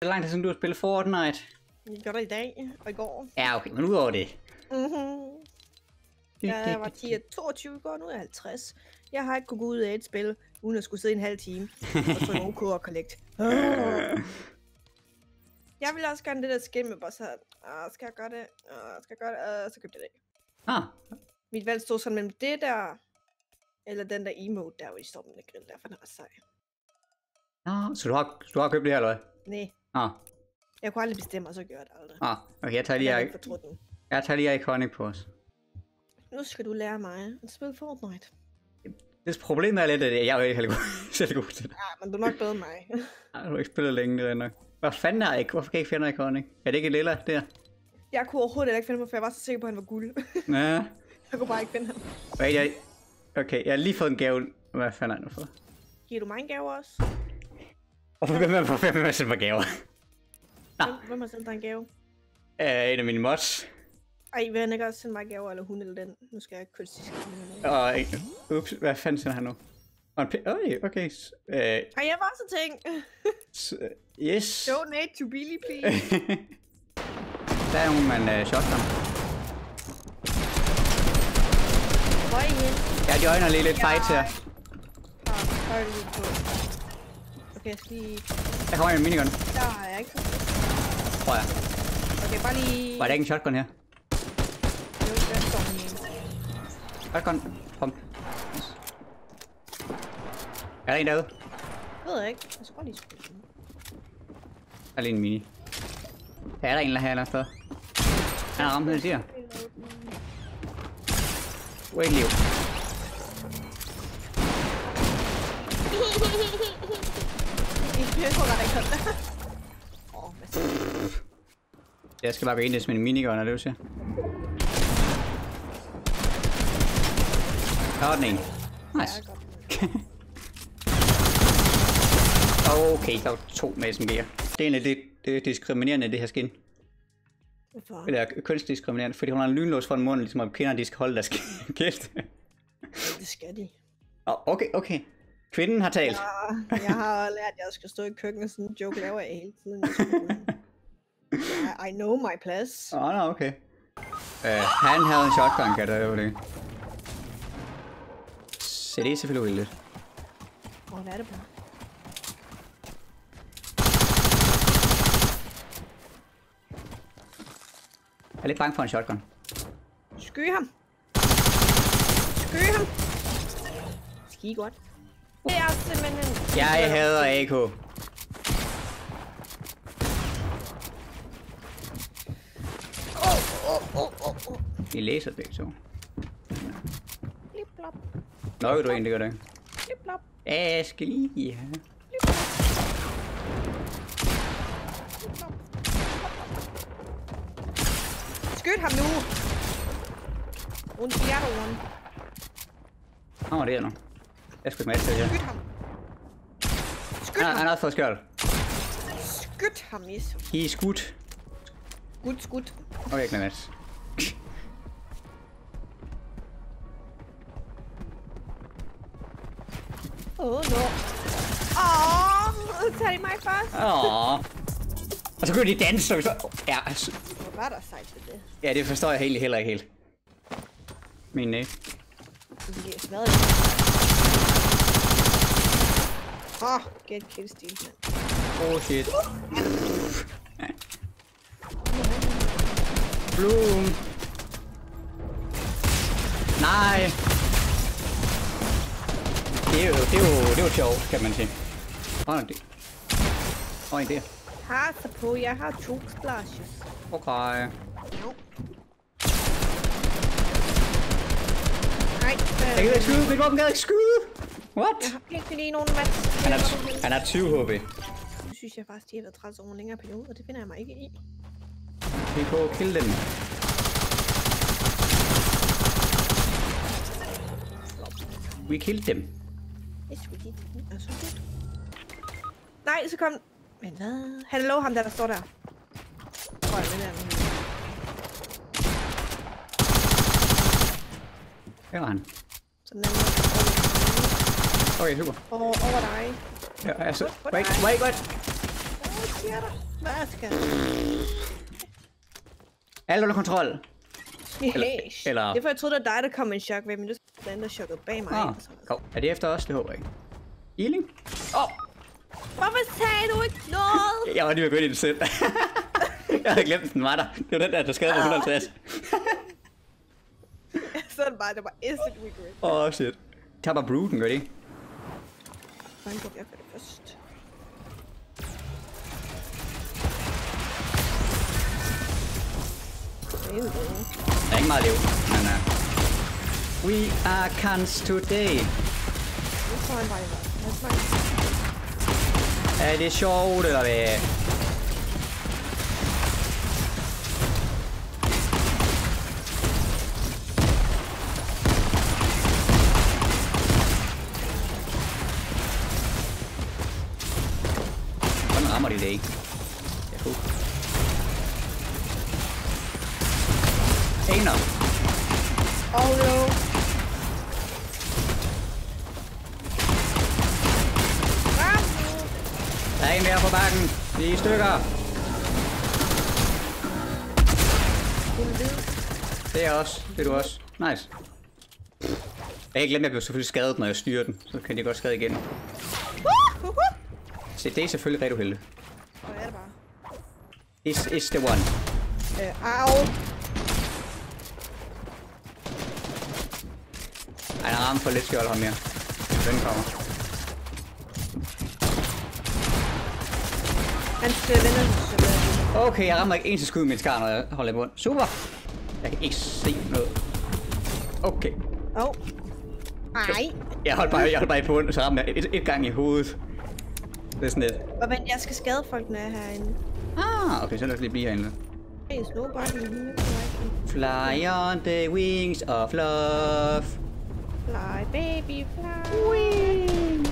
Hvor lang tid siden du har spillet Fortnite? Jeg gjorde det i dag og i går. Ja, okay, men udover det. Mm-hmm. Jeg var 10 og 22 i går, nu er jeg 50. Jeg har ikke kunnet gå ud af et spil, uden at skulle sidde en halv time og trykke OK og collect. Oh. Jeg vil også gerne det der skin med bare så, ah, skal jeg gøre det? Ah, skal jeg gøre det? Ah, så købte jeg det. Ah, Mit valg stod sådan mellem det der, eller den der emote der, hvor de står med den grill der, for den er ret sej. Nå, så du har, du har købt det her, eller hvad? Nej, Ah, jeg kunne aldrig bestemme, og så gør jeg det aldrig. ah, okay, jeg tager Jeg lige, har jeg, den. jeg tager lige Iconic på os. Nu skal du lære mig at spille Fortnite. Det problemet er lidt, at jeg er ikke helt god, selv god til det. Ja, men du er nok bedre end mig. Ej, Du har ikke spillet længe, det er nok. Hvad fanden er ikke? Hvorfor kan jeg ikke finde Iconic? Er det ikke lilla der? Jeg kunne overhovedet ikke finde mig, for jeg var så sikker på, at han var guld. Ja. jeg kunne bare ikke finde ham. Wait, jeg... Okay, jeg har lige fået en gave. Hvad fanden er det nu for? Giver du mig en gave også? Hvorfor hvem er hvorfor hvem er sende mig gaver? Hvem, hvem har sendt dig en gave? Uh, en af mine mods. Ej, vil han ikke også sende mig gaver, eller hun eller den? Nu skal jeg kunstigt Og en... Ups, hvad fanden sender han nu? Og en p- Øj, okay. Øh, Ej, jeg var så tænkt. s- yes. Donate to Billy, please. Der er nogen, man uh, shotgun. Hvor er I henne? Ja, de øjner lige lidt fight her. Har Okay, jeg skal lige... Der kommer en minigun, Der jeg ikke. tror jeg. Okay, bare lige... Var der ikke en shotgun her? Jo, der står ene. Shotgun. Pump. Yes. Er der en derude? Ved jeg ikke. Jeg skal lige spille den. Der er lige en mini. Der er der en her eller sted. Han har ramt, den siger. Wait, liv. Godt, jeg kan det. Åh, hvad? Jeg skal bare gå ind i med en minigun, er det du siger? Der var den en. Nice. Okay, der var to med SMG'er. Det er lidt det er diskriminerende, det her skin. Hvorfor? Eller kønsdiskriminerende, fordi hun har en lynlås for en mund, ligesom om kvinder, de skal holde deres kæft. Det skal de. oh, okay, okay. Kvinden har talt. Ja, jeg har lært, at jeg skal stå i køkkenet, sådan en joke laver jeg hele tiden. i know my place. Åh, oh, no, okay. Uh, han havde en shotgun, kan der jo det. Så det er selvfølgelig uheldigt. Åh, hvad er det bare? Jeg er lidt bange for en shotgun. Sky ham. Sky ham. Ski godt. Det er simpelthen... Jeg hader AK. Åh, åh, åh. De læser begge to. Blip, blop. Nå, du egentlig gør det. Blip, blop. Ja, jeg skal lige have. Skyd ham nu. Und Fjerderen. Nå, det er nu. Jeg ikke med til det. Skyd ham. Skyd Han, han ham. har også fået skjold. Skyd ham, Jesus. He er skudt. Skud, skud. Okay, ikke med Mads. Åh, oh, no. Åh, tag de mig først. Åh. Og så kunne de danse, og så... Ja, altså, Hvor var der sejt ved det? ja, det forstår jeg helt, heller ikke helt. Min næ. De er smadret. Oh, get kill steal, mand. Oh shit. Bloom. Nej. Det er jo, det er jo, det er jo sjovt, kan man sige. Oh, det. Åh, oh, en der. Har så på, jeg har to splashes. Okay. Jo. Nej, Jeg øh, kan ikke skyde, mit våben kan ikke skyde. What? jeg har ikke lige nogen mand. Han er, han er 20 HP. Nu synes jeg faktisk, de har været træt over en længere periode, og det finder jeg mig ikke i. Vi kan kill dem. We killed them. Yes, we did. Er så godt. Nej, så kom... Men hvad? Han ham der, der står der. Jeg, det der. Her var han. Sådan der. Okay, super. Og over dig. Ja, altså, Hvor- hvor wait, dig? wait, wait. Hvad sker der? Hvad skal Alt under kontrol. Eller, eller- Det er for, jeg troede, det var dig, der kom en chok ved, men det var den, der chokkede bag mig. Ah, oh, er det efter os? Det håber jeg ikke. Healing? Åh, oh, Hvorfor sagde du ikke noget? jeg var lige ved at gå ind i det selv. jeg havde glemt, den var der. Det var den der, der skadede mig 150. så er det bare, det var instant regret. Åh, oh, shit. Tag bare bruden, gør det ikke? Hvordan går jeg for det først? Det er jo det. Der er ikke meget liv, men uh, We are cons today. Nu tror jeg bare, jeg var. Lad os bare- Er det sjovt, eller hvad? Det er også. Det er du også. Nice. Jeg kan ikke glemme, at jeg bliver selvfølgelig skadet, når jeg styrer den. Så kan de godt skade igen. Se, det er selvfølgelig rigtig uheldigt. Hvor er det bare? Is, is the one. Øh, au. Ej, han rammer for lidt skjold ham mere. Den kommer. Han skal vende Okay, jeg rammer ikke en til skud med min skar, når jeg holder i bund. Super! Jeg kan ikke se noget. Okay. Åh. Oh. Ej. Jeg holdt bare, jeg holdt bare i bund, så rammer jeg et, et gang i hovedet. Det er sådan lidt. Og vent, jeg skal skade folk, når jeg er herinde. Ah, okay, så lad os lige blive herinde. Fly on the wings of love. Fly, baby, fly. Wing.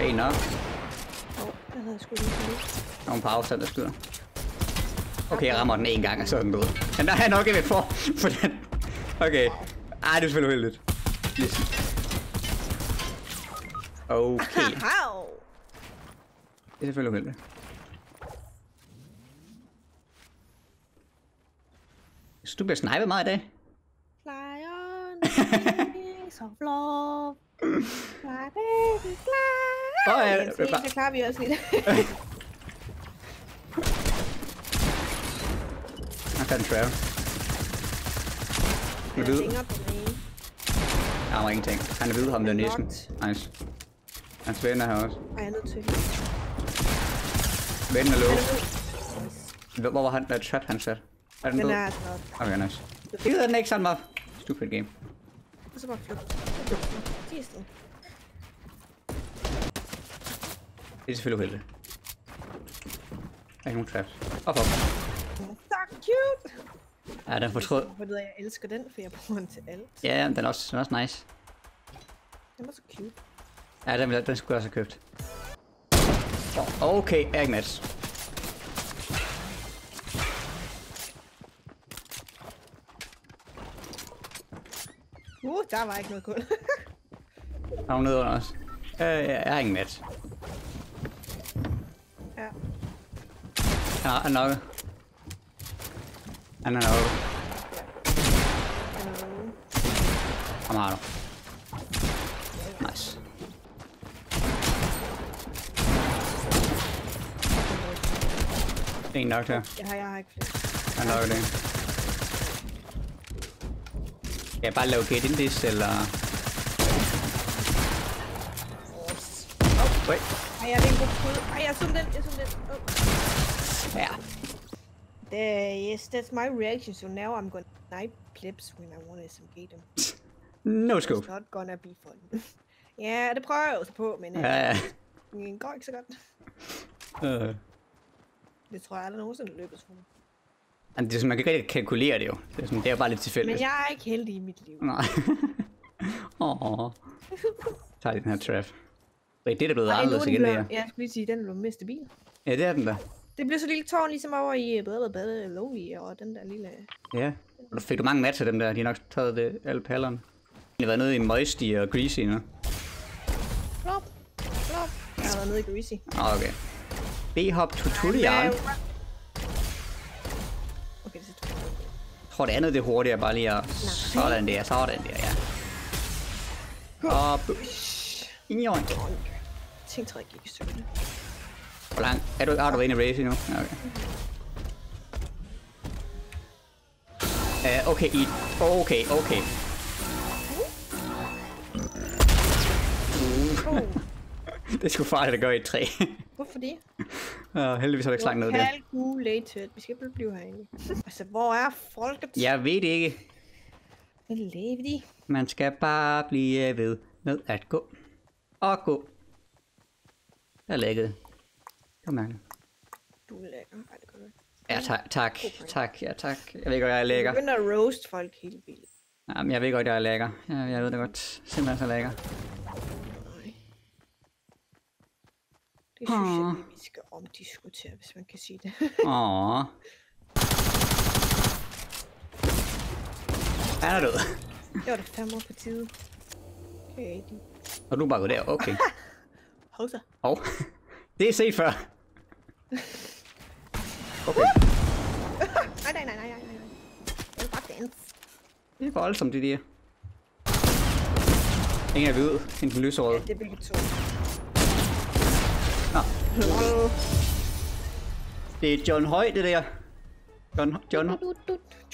Hey, nok. Åh, oh, der havde jeg sgu lige. Nogle på afstand, der skyder. Okay, jeg rammer den en gang, og så er den død. Men der er nok ikke for, for den. Okay. Ej, det er selvfølgelig uheldigt. Okay. Det er selvfølgelig uheldigt. Så du bliver snipet meget i dag? Fly on the wings of love. Åh, ja, er bare- det klarer vi også lidt. Han kan den på den ene. Jeg rammer ingenting. Han er hvide ham der. Knocked. Nice. Hans venner her også. Ej, jeg er nødt til. Vennen er er low. Hvor var han? Der trap han sat? Er den Den er altså. Okay, nice. Det hedder den ikke sådan, Muff. Stupid game. Og så bare flyt. Er sådan. Det er selvfølgelig uheldigt. Der er ikke nogen traps. Op, op. Cute! Ja, den fortrød. Jeg elsker den, for jeg bruger den til alt. Ja, den er også, den er også nice. Den var så cute. Ja, den, vil- den skulle jeg også have købt. Okay, er match. Uh, der var ikke noget kul. Der er nogen nede under os. Øh, jeg er ingen match. ja. Er nok. Han er. Ham har du. Nice. En nok der. Jeg har, jeg har ikke flere. Han nok det. Skal jeg bare lave get in this, eller... Wait. Ej, jeg er en god kul. Ej, jeg zoomede den, jeg zoomede den. Oh. Ja. The, yes, that's my reaction, so now I'm gonna snipe clips when I wanna SMG them. No It's scope. not gonna be fun. ja, det prøver jeg også på, men uh, det går ikke så godt. Øh. Det tror jeg aldrig nogensinde lykkes for mig. Jamen, det er sådan, man kan ikke rigtig kalkulere det jo. Det er, sådan, det er bare lidt tilfældigt. Men jeg er ikke heldig i mit liv. Nej. Åh. Tager den her trap. Det er blevet Ej, nu er anderledes den igen, det blevet, her. jeg skulle lige sige, den er blevet mere stabil. Ja, det er den da. Det bliver så lille tårn, ligesom over i Bedre Bedre Lonely, og den der lille... Ja. Og der fik du mange match af dem der. De har nok taget det, alle pallerne. De har været nede i Moisty og Greasy nu. Flop, flop, været nede i Greasy. Okay. B-hop tutorial. Jeg Okay, det er så tror det andet det er hurtigere bare lige at... Sådan der, sådan der, ja. Og... Ingen Tænk, tror jeg gik i stykker. Hvor lang? Er du, har du været inde i race endnu? Okay. Uh, okay, i... Okay, okay. Oh, det er sgu farligt at gøre i et træ. hvorfor det? uh, heldigvis er der ikke så langt ned der. Calculated. Vi skal blive herinde. altså, hvor er folket? Jeg ved det ikke. Hvad lever de? Man skal bare blive ved med at gå. Og gå. Der er lækket. Det var mærkeligt. Du er lækker. Ej, det gør du ikke. Ja, tak, tak, tak, ja, tak. Jeg ved godt, jeg er Du lækker. begynder at roast folk helt vildt. Jamen, jeg ved godt, jeg er lækker. Jeg, jeg ved det godt. Simpelthen så lækker. Nej. Det synes jeg lige, vi skal omdiskutere, hvis man kan sige det. Åh. Han er død. det var da fandme på tide. Okay, de... Og du er bare gået der, okay. Hold så. Hov. Det er set før. Okay. nej, nej, nej, nej, nej, nej. Jeg vil bare dance. Det er voldsomt, det der. Ingen er ved, end den løserøde. Ja, det vil vi to. Nå. Hello. Det er John Høj, det der. John, John.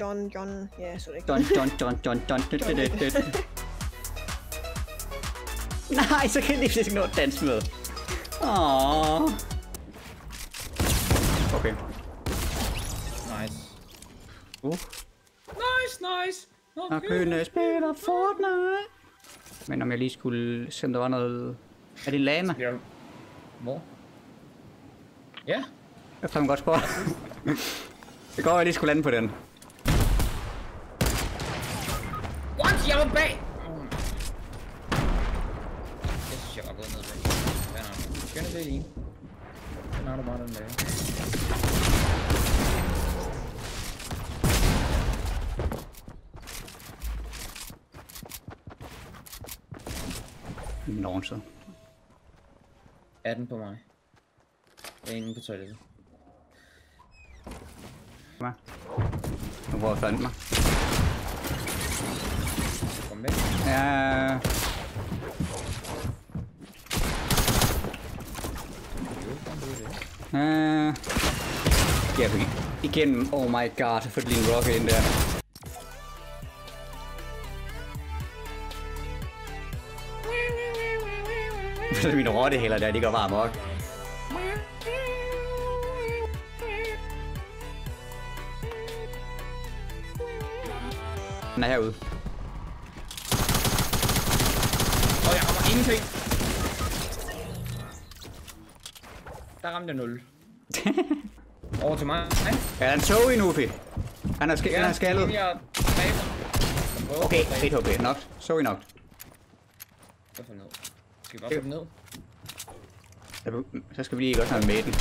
John, John, ja, så det ikke. John, John, John, John, John, det, det, det, det. Nej, så kan jeg lige ikke nå at danse med. Åh. Okay. Nice. Uh. Nice, nice. Okay. kunne spiller Fortnite. Men om jeg lige skulle se, om der var noget... Er det lama? Ja. Hvor? Ja. Jeg kan godt spørge. Det går, at jeg lige skulle lande på den. What? Jeg var bag! Jeg synes, jeg var gået ned bag. Den er skønne det lige. ఉన్నాడు బాగుంది Launcher. Er den på mig? Jeg er inde på toilettet. Hvad? Nu prøver jeg mig. Kom væk. Ja. Jo, ja. Ja, fordi igen, oh my god, så får lige en rocket ind der. Så er mine rottehælder der, de går bare amok. Den er herude. Åh, jeg rammer ingenting. Der ramte jeg 0. Over til mig. Nej. Ja, der er en tog i Nufi. Han er, sk- han er skaldet. Okay, 1 HP. Nok. Så i nok. Skal vi bare få den ned? Så skal vi lige godt have med den.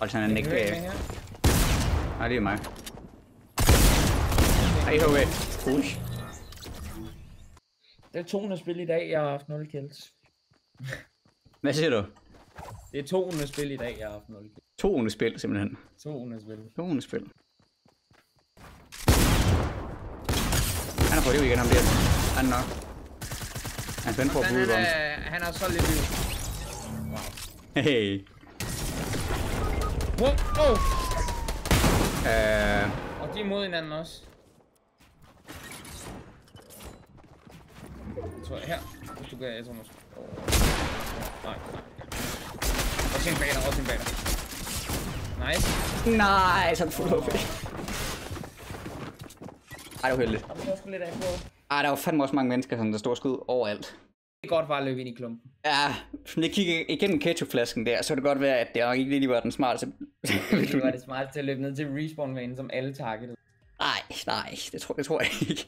Og sådan en øh, her. Nej, det er mig. Ej, HP. Push. Det er 200 spil i dag, jeg har haft 0 kills. Hvad siger du? Det er 200 spil i dag, jeg har haft 0 kills. 200 spil, simpelthen. 200 spil. 200 spil. Han er på liv igen, ham der. Han er nok. Han er spændt på at Han, bryde han, har så lidt liv. Hey. Wow, oh! Øh, Og de er mod hinanden også. Jeg tror, her. Hvis du kan, jeg tror måske. Oh. Nej, nej. Også en baner, også en baner. Nice. nej, så er han fuld HP. Ej, det var heldigt. Sgu lidt af på. Ej, der var fandme også mange mennesker, som der står skud overalt. Det er godt bare at løbe ind i klumpen. Ja, hvis jeg kigger igennem ketchupflasken der, så kan det godt være, at det nok ikke lige var den smarteste. Det var det smarte til at løbe ned til respawn vanen, som alle targetede. Nej, nej, det tror, det tror jeg ikke.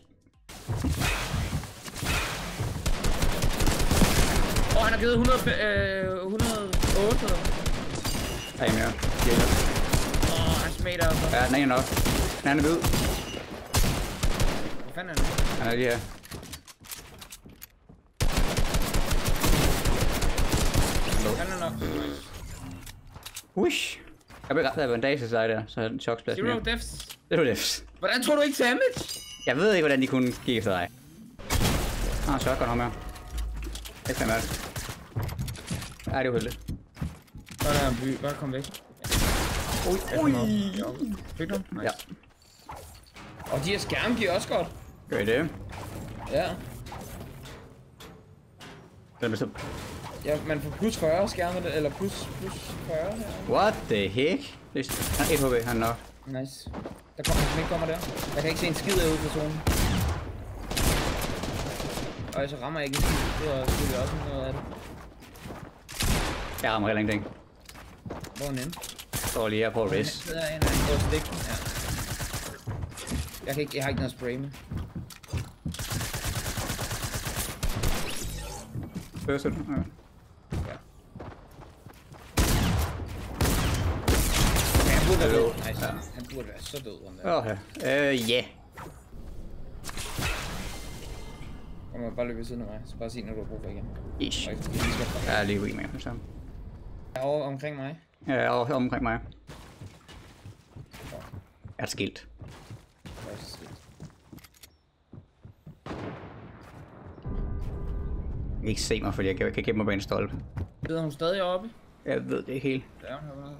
Og han har givet 100, øh, 108. Ej, mere. Åh, han smager altså. Ja, den er nok. Den anden er hvid. Hvor fanden er han? Han er lige her. Han er Uish. Jeg blev ramt af bandage sig der, så havde den choksplads Zero mere. deaths. Det var det. Hvordan tror du ikke damage? Jeg ved ikke, hvordan de kunne give efter dig. Ah, shotgun ham her. Det er fandme alt. Ja, det er uheldigt. Så er der en by. Bare kom væk. Ui, Ui. Fik du? Nice. Ja, Og de her skærme giver også godt. gør I det? Ja. Den er bestemt. Ja, man får plus 40 skærme, eller plus, plus 40 her. What the heck? Det han er 1 HP, han er nok. Nice. Der kommer han ikke kommer der. Jeg kan ikke se en skid ud på zonen. Og så rammer jeg ikke en skid. Det var selvfølgelig også noget af det. Jeg rammer heller ingenting. Hvor er den henne? Står lige her på res. sidder en på stikken. Ja. Jeg, kan ikke, jeg har ikke noget spray med. Første. Ja. Ja. Han burde være død. Nice. Han burde være så død, den der. Okay. Øh, ja. Kom og bare løbe ved siden af mig. Så bare sig, når du har brug for igen. Ish. Jeg er lige uenig med ham sammen. Jeg er over omkring mig. Ja, og omkring mig. Jeg er et skilt. Det er. Jeg kan ikke se mig, fordi jeg kan, gemme mig bag en stolpe. Sidder hun stadig oppe? Jeg ved det ikke helt. Der er hun herude.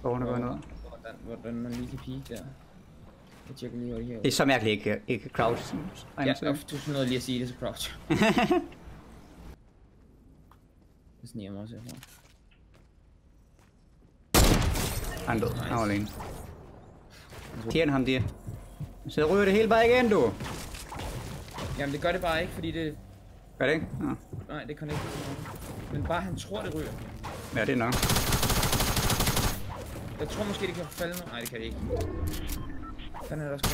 Hvor hun er gået ned. Hvordan, hvordan man lige kan pige der. Jeg tjekker lige, hvor det her Det er så mærkeligt ikke, ikke crouch. Ja, du skulle noget lige at sige det, så crouch. Jeg sniger mig også herfra. Han død. Han var alene. Tjern ham der. Så ryger det hele bare igen, du. Jamen det gør det bare ikke, fordi det... Gør det ikke? Ja, Nej, det til noget. Men bare han tror, det ryger. ja det er nok. Jeg tror måske, det kan falde nu. Nej, det kan det ikke. Den er der også.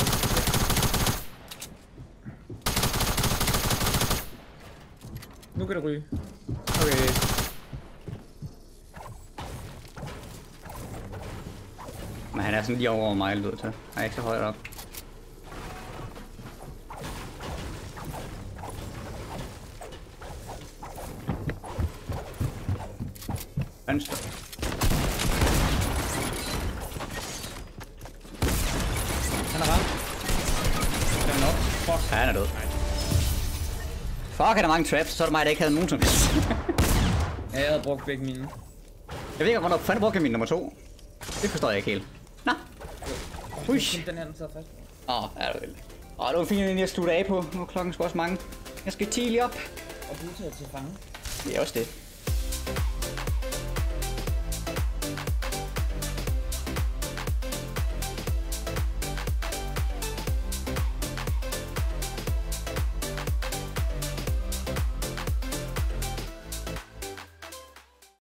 Nu kan det ryge. Okay. Han er sådan lige over mig, lød til. Han er ikke så højt op. Venstre. Han er ramt. Den er nok. Fuck. Ja, han er død. Fuck, han er mange traps, så er det mig, der ikke havde nogen som helst. Ja, jeg havde brugt begge mine. Jeg ved ikke, hvornår fanden brugte jeg min nummer to. Det forstår jeg ikke helt. Kun den her, den sidder fast. Åh, oh, er det vel. Åh, det var fint, at jeg slutte af på. Nu er klokken sgu også mange. Jeg skal tidligt op. Og du til fange. Det er også det.